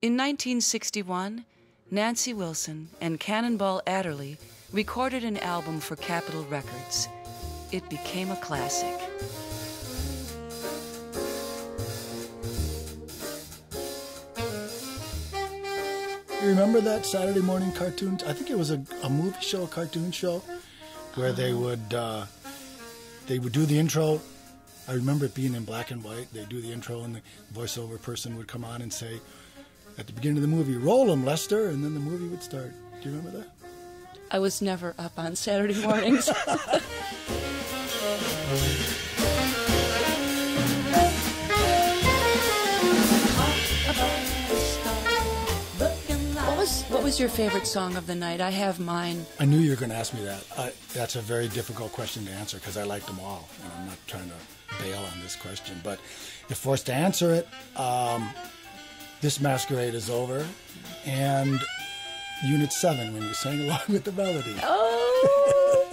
In 1961, Nancy Wilson and Cannonball Adderley recorded an album for Capitol Records. It became a classic. You remember that Saturday morning cartoon? I think it was a, a movie show, a cartoon show, where they would uh, they would do the intro. I remember it being in black and white. They do the intro, and the voiceover person would come on and say, at the beginning of the movie, "Roll 'em, Lester," and then the movie would start. Do you remember that? I was never up on Saturday mornings. what was what was your favorite song of the night? I have mine. I knew you were going to ask me that. I, that's a very difficult question to answer because I like them all, and I'm not trying to bail on this question. But if forced to answer it, um, this masquerade is over, and Unit Seven when you sang along with the melody. Oh,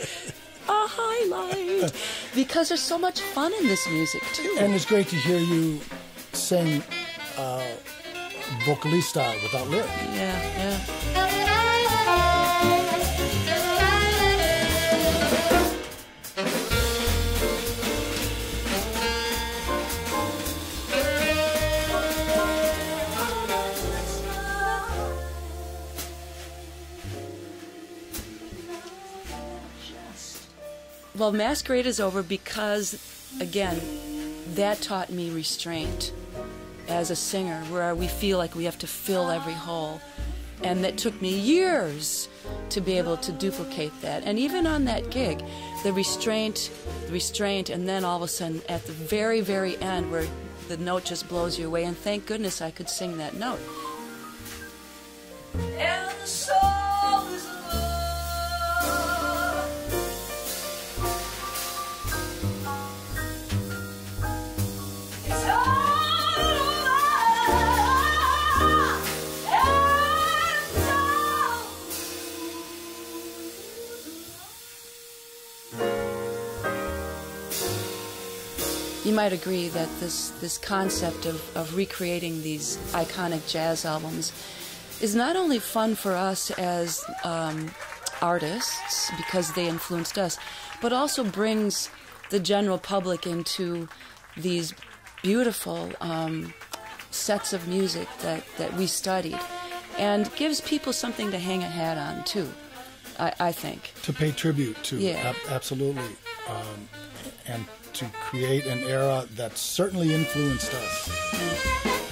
a highlight because there's so much fun in this music too. And it's great to hear you sing uh, vocalist style without lyrics. Yeah, yeah. Well, masquerade is over because, again, that taught me restraint as a singer, where we feel like we have to fill every hole. And that took me years to be able to duplicate that. And even on that gig, the restraint, the restraint, and then all of a sudden at the very, very end where the note just blows you away. And thank goodness I could sing that note. You might agree that this, this concept of, of recreating these iconic jazz albums is not only fun for us as um, artists because they influenced us, but also brings the general public into these beautiful um, sets of music that, that we studied and gives people something to hang a hat on too, I, I think. To pay tribute to, Yeah. ab- absolutely, um, and to create an era that certainly influenced us.